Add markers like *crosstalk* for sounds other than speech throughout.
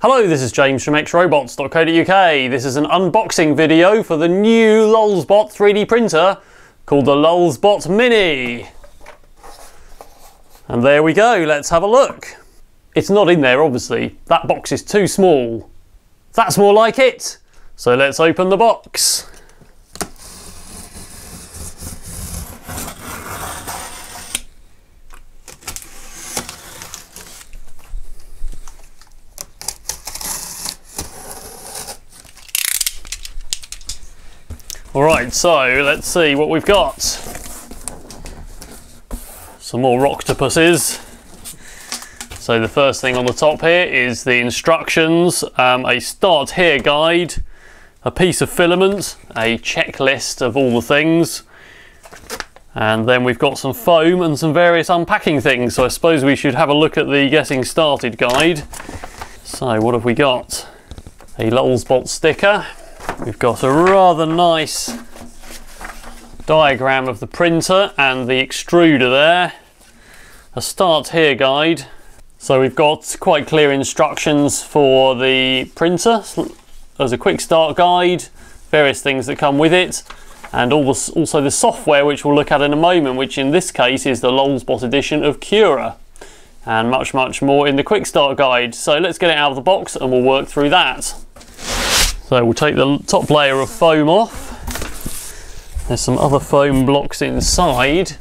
Hello, this is James from xrobots.co.uk. This is an unboxing video for the new Lulzbot 3D printer called the Lulzbot Mini. And there we go, let's have a look. It's not in there, obviously. That box is too small. That's more like it. So let's open the box. All right, so let's see what we've got. Some more octopuses. So the first thing on the top here is the instructions, um, a start here guide, a piece of filament, a checklist of all the things, and then we've got some foam and some various unpacking things. So I suppose we should have a look at the getting started guide. So what have we got? A Lulzbot sticker, We've got a rather nice diagram of the printer and the extruder there. A start here guide. So we've got quite clear instructions for the printer. There's a quick start guide, various things that come with it, and also the software which we'll look at in a moment, which in this case is the Lulzbot edition of Cura. And much, much more in the quick start guide. So let's get it out of the box and we'll work through that. So we'll take the top layer of foam off. There's some other foam blocks inside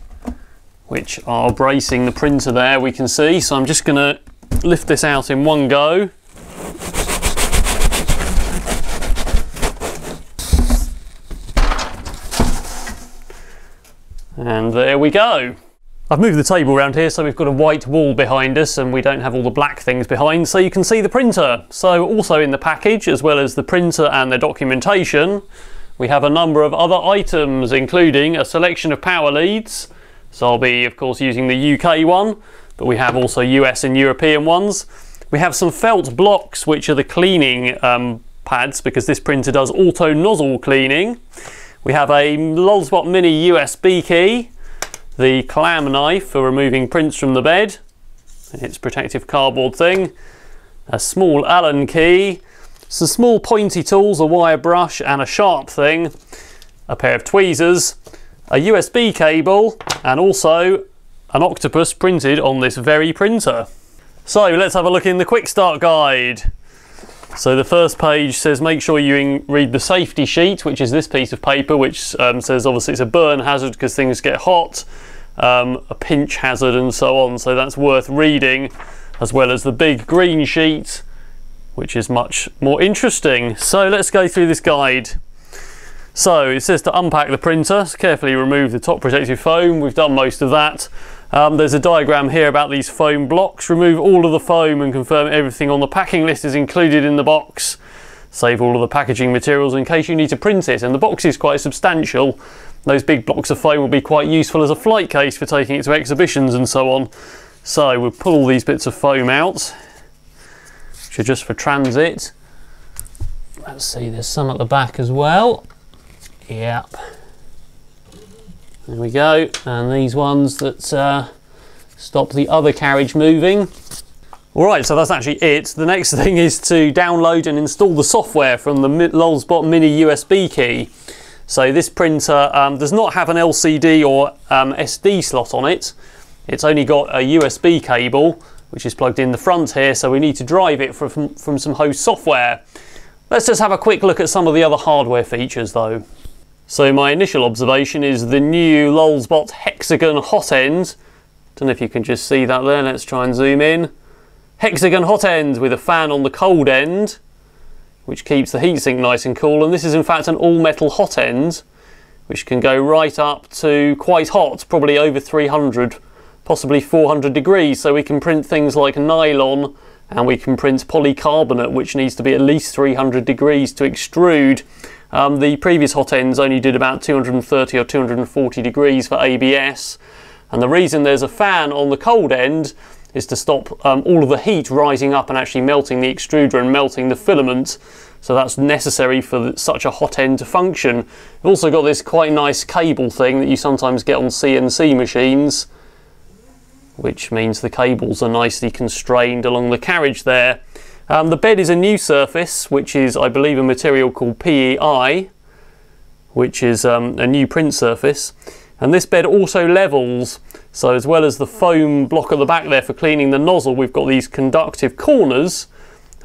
which are bracing the printer there we can see. So I'm just going to lift this out in one go. And there we go. I've moved the table around here so we've got a white wall behind us and we don't have all the black things behind so you can see the printer. So also in the package as well as the printer and the documentation we have a number of other items including a selection of power leads. So I'll be of course using the UK one but we have also US and European ones. We have some felt blocks which are the cleaning um, pads because this printer does auto nozzle cleaning. We have a Lulzbot Mini USB key the clam knife for removing prints from the bed, its protective cardboard thing, a small Allen key, some small pointy tools, a wire brush and a sharp thing, a pair of tweezers, a USB cable and also an octopus printed on this very printer. So let's have a look in the quick start guide. So the first page says make sure you read the safety sheet, which is this piece of paper, which um, says obviously it's a burn hazard because things get hot, um, a pinch hazard and so on. So that's worth reading, as well as the big green sheet, which is much more interesting. So let's go through this guide. So it says to unpack the printer, carefully remove the top protective foam. We've done most of that. Um, there's a diagram here about these foam blocks. Remove all of the foam and confirm everything on the packing list is included in the box. Save all of the packaging materials in case you need to print it. And the box is quite substantial. Those big blocks of foam will be quite useful as a flight case for taking it to exhibitions and so on. So we'll pull all these bits of foam out, which are just for transit. Let's see, there's some at the back as well. Yep. There we go. And these ones that uh, stop the other carriage moving. Alright, so that's actually it. The next *laughs* thing is to download and install the software from the Lulzbot Mini USB key. So this printer um, does not have an LCD or um, SD slot on it. It's only got a USB cable, which is plugged in the front here, so we need to drive it from, from some host software. Let's just have a quick look at some of the other hardware features though. So my initial observation is the new Lulzbot Hexagon hot end. Don't know if you can just see that there, let's try and zoom in. Hexagon hot end with a fan on the cold end, which keeps the heatsink nice and cool. And this is in fact an all metal hot end, which can go right up to quite hot, probably over 300, possibly 400 degrees. So we can print things like nylon and we can print polycarbonate, which needs to be at least 300 degrees to extrude. Um, the previous hot ends only did about 230 or 240 degrees for ABS. And the reason there's a fan on the cold end is to stop um, all of the heat rising up and actually melting the extruder and melting the filament. So that's necessary for such a hot end to function. We've also got this quite nice cable thing that you sometimes get on CNC machines, which means the cables are nicely constrained along the carriage there. Um, the bed is a new surface, which is, I believe, a material called PEI, which is um, a new print surface. And this bed also levels, so as well as the foam block at the back there for cleaning the nozzle, we've got these conductive corners,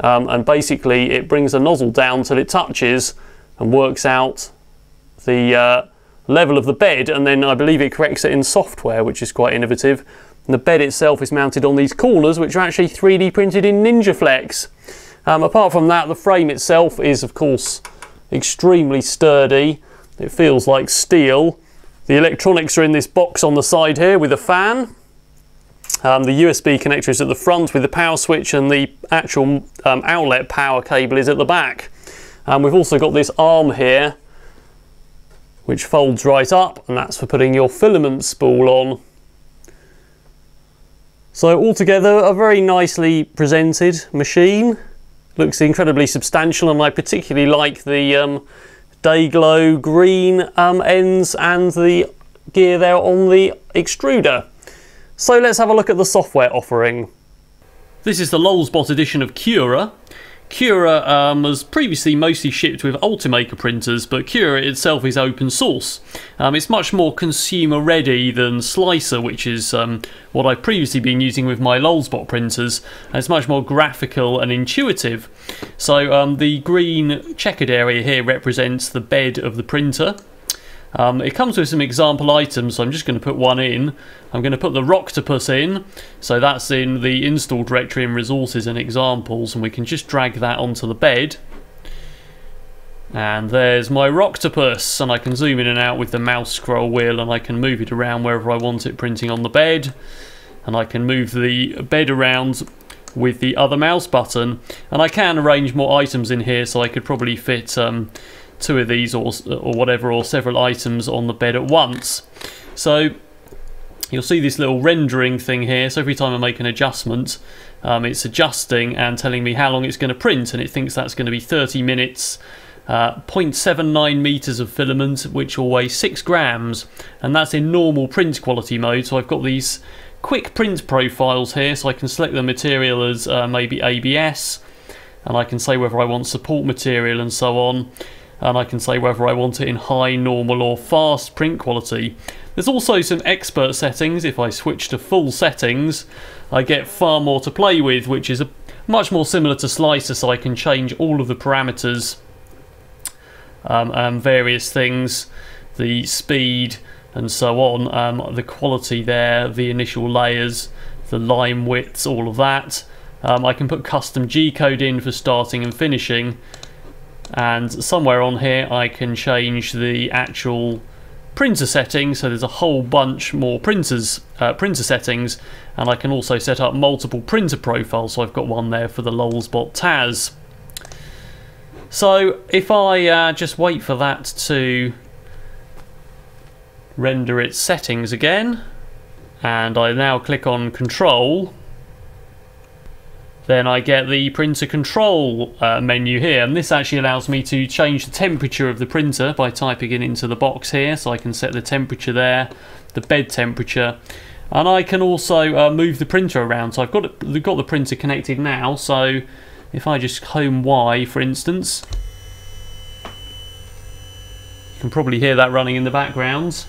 um, and basically it brings the nozzle down till it touches and works out the uh, level of the bed, and then I believe it corrects it in software, which is quite innovative. The bed itself is mounted on these corners, which are actually 3D printed in NinjaFlex. Um, apart from that, the frame itself is, of course, extremely sturdy. It feels like steel. The electronics are in this box on the side here with a fan. Um, the USB connector is at the front with the power switch and the actual um, outlet power cable is at the back. Um, we've also got this arm here which folds right up and that's for putting your filament spool on. So altogether a very nicely presented machine. Looks incredibly substantial and I particularly like the um, Day-Glo green um, ends and the gear there on the extruder. So let's have a look at the software offering. This is the Lulzbot edition of Cura. Cura um, was previously mostly shipped with Ultimaker printers, but Cura itself is open source. Um, it's much more consumer ready than Slic3r, which is um, what I've previously been using with my Lulzbot printers. It's much more graphical and intuitive. So um, the green checkered area here represents the bed of the printer. Um, it comes with some example items, so I'm just going to put one in. I'm going to put the Rocktopus in, so that's in the install directory and resources and examples, and we can just drag that onto the bed. And there's my Rocktopus, and I can zoom in and out with the mouse scroll wheel, and I can move it around wherever I want it printing on the bed. And I can move the bed around with the other mouse button, and I can arrange more items in here, so I could probably fit um, two of these or, or whatever or several items on the bed at once. So you'll see this little rendering thing here. So every time I make an adjustment, um, it's adjusting and telling me how long it's going to print, and it thinks that's going to be 30 minutes. Uh, 0.79 meters of filament, which will weigh 6 grams, and that's in normal print quality mode. So I've got these quick print profiles here, so I can select the material as uh, maybe ABS, and I can say whether I want support material and so on and I can say whether I want it in high, normal or fast print quality. There's also some expert settings. If I switch to full settings, I get far more to play with, which is much more similar to Slic3r, so I can change all of the parameters um, and various things, the speed and so on, um, the quality there, the initial layers, the line widths, all of that. Um, I can put custom G-code in for starting and finishing, and somewhere on here I can change the actual printer settings. So there's a whole bunch more printers uh, printer settings. And I can also set up multiple printer profiles. So I've got one there for the Lulzbot Taz. So if I uh, just wait for that to render its settings again and I now click on control then I get the printer control uh, menu here and this actually allows me to change the temperature of the printer by typing it into the box here so I can set the temperature there the bed temperature. And I can also uh, move the printer around. So I've got, got the printer connected now so if I just home Y for instance you can probably hear that running in the background.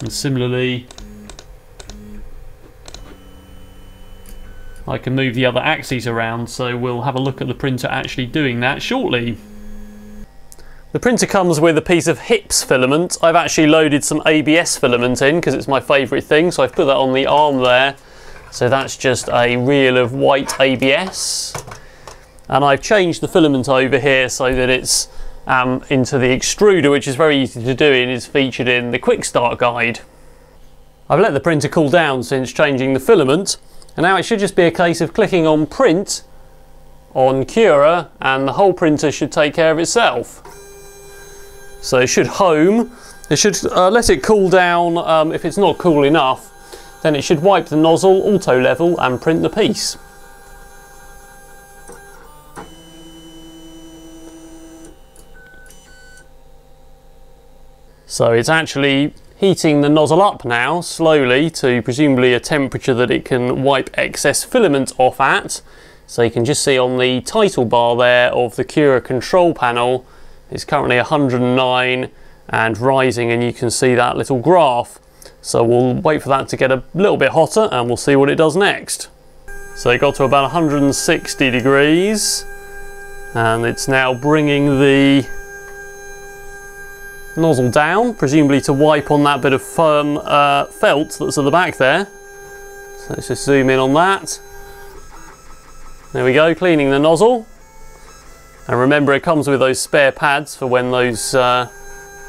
And similarly I can move the other axes around so we'll have a look at the printer actually doing that shortly. The printer comes with a piece of HIPS filament. I've actually loaded some ABS filament in because it's my favourite thing so I've put that on the arm there. So that's just a reel of white ABS and I've changed the filament over here so that it's um, into the extruder which is very easy to do and is featured in the quick start guide. I've let the printer cool down since changing the filament and now it should just be a case of clicking on print on Cura and the whole printer should take care of itself. So it should home, it should uh, let it cool down um, if it's not cool enough then it should wipe the nozzle auto level and print the piece. So it's actually heating the nozzle up now slowly to presumably a temperature that it can wipe excess filament off at. So you can just see on the title bar there of the Cura control panel, it's currently 109 and rising and you can see that little graph. So we'll wait for that to get a little bit hotter and we'll see what it does next. So it got to about 160 degrees and it's now bringing the nozzle down, presumably to wipe on that bit of firm uh, felt that's at the back there. So let's just zoom in on that. There we go, cleaning the nozzle. And remember it comes with those spare pads for when those uh,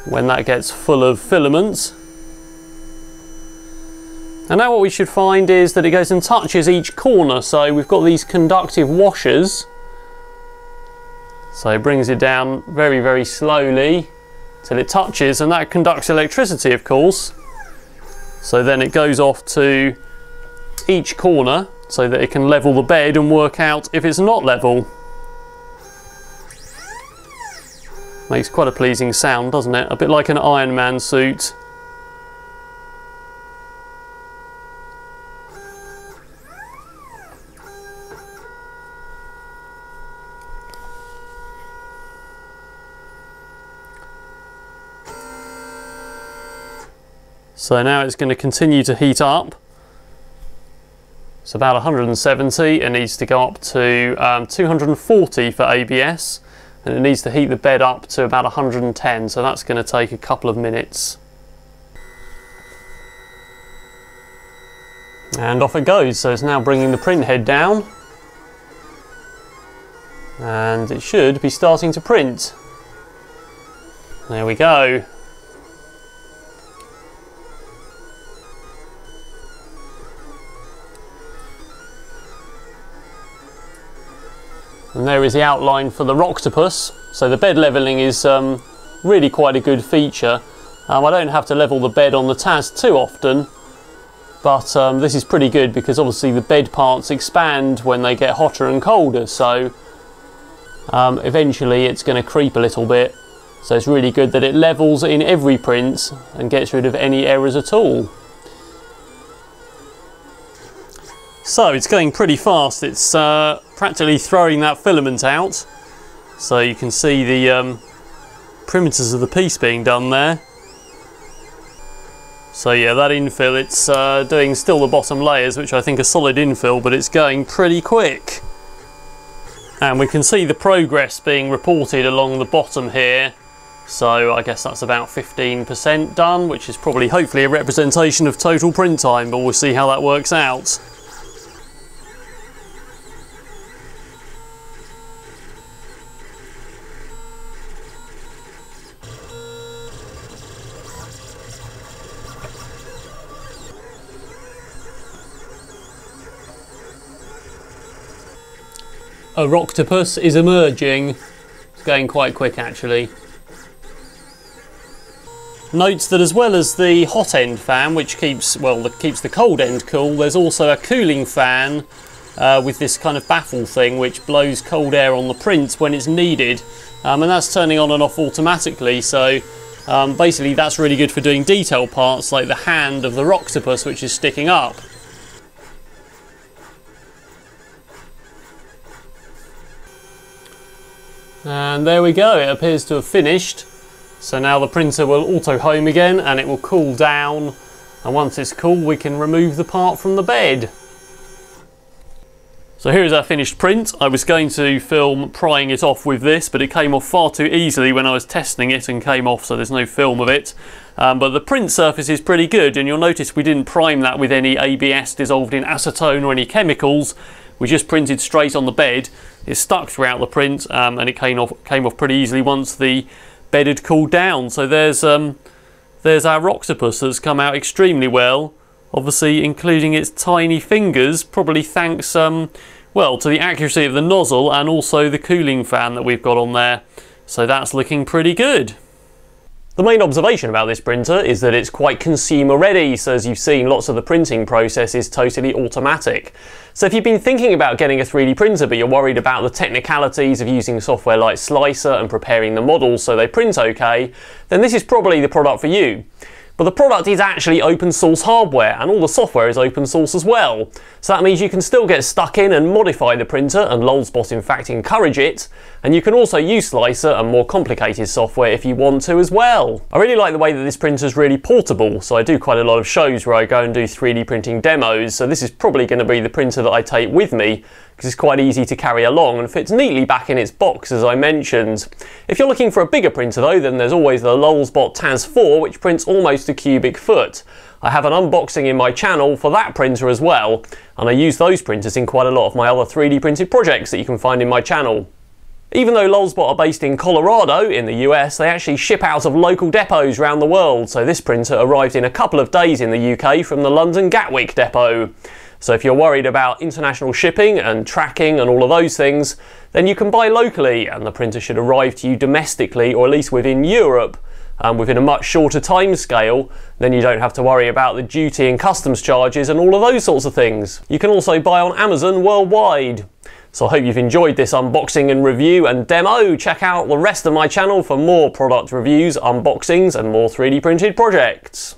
when that gets full of filaments. And now what we should find is that it goes and touches each corner. So we've got these conductive washers. So it brings it down very, very slowly till it touches and that conducts electricity of course. So then it goes off to each corner so that it can level the bed and work out if it's not level. Makes quite a pleasing sound doesn't it? A bit like an Iron Man suit So now it's going to continue to heat up. It's about 170 and needs to go up to um, 240 for ABS and it needs to heat the bed up to about 110 so that's going to take a couple of minutes. And off it goes, so it's now bringing the print head down and it should be starting to print. There we go. And there is the outline for the Rocktopus. So the bed leveling is um, really quite a good feature. Um, I don't have to level the bed on the Taz too often, but um, this is pretty good because obviously the bed parts expand when they get hotter and colder. So um, eventually it's going to creep a little bit. So it's really good that it levels in every print and gets rid of any errors at all. So it's going pretty fast. It's uh, practically throwing that filament out. So you can see the um, perimeters of the piece being done there. So yeah, that infill, it's uh, doing still the bottom layers, which I think are solid infill, but it's going pretty quick. And we can see the progress being reported along the bottom here. So I guess that's about 15% done, which is probably hopefully a representation of total print time, but we'll see how that works out. A Rocktopus is emerging. It's going quite quick actually. Note that as well as the hot end fan, which keeps, well, the, keeps the cold end cool, there's also a cooling fan uh, with this kind of baffle thing which blows cold air on the print when it's needed. Um, and that's turning on and off automatically, so um, basically that's really good for doing detail parts like the hand of the Rocktopus which is sticking up. And there we go, it appears to have finished. So now the printer will auto home again and it will cool down. And once it's cool, we can remove the part from the bed. So here is our finished print. I was going to film prying it off with this, but it came off far too easily when I was testing it and came off, so there's no film of it. Um, but the print surface is pretty good, and you'll notice we didn't prime that with any ABS dissolved in acetone or any chemicals. We just printed straight on the bed. It stuck throughout the print, um, and it came off came off pretty easily once the bed had cooled down. So there's um, there's our octopus that's come out extremely well obviously including its tiny fingers, probably thanks, um, well, to the accuracy of the nozzle and also the cooling fan that we've got on there. So that's looking pretty good. The main observation about this printer is that it's quite consumer ready, so as you've seen lots of the printing process is totally automatic. So if you've been thinking about getting a 3D printer but you're worried about the technicalities of using software like Slic3r and preparing the models so they print okay, then this is probably the product for you. But the product is actually open source hardware and all the software is open source as well. So that means you can still get stuck in and modify the printer and Lulzbot in fact encourage it. And you can also use Slic3r and more complicated software if you want to as well. I really like the way that this printer is really portable. So I do quite a lot of shows where I go and do 3D printing demos. So this is probably going to be the printer that I take with me because it's quite easy to carry along and fits neatly back in its box as I mentioned. If you're looking for a bigger printer though, then there's always the Lulzbot TAZ 4 which prints almost a cubic foot. I have an unboxing in my channel for that printer as well, and I use those printers in quite a lot of my other 3D printed projects that you can find in my channel. Even though Lulzbot are based in Colorado in the US, they actually ship out of local depots around the world, so this printer arrived in a couple of days in the UK from the London Gatwick depot. So if you're worried about international shipping and tracking and all of those things, then you can buy locally and the printer should arrive to you domestically or at least within Europe um, within a much shorter time scale, then you don't have to worry about the duty and customs charges and all of those sorts of things. You can also buy on Amazon worldwide. So I hope you've enjoyed this unboxing and review and demo. Check out the rest of my channel for more product reviews, unboxings and more 3D printed projects.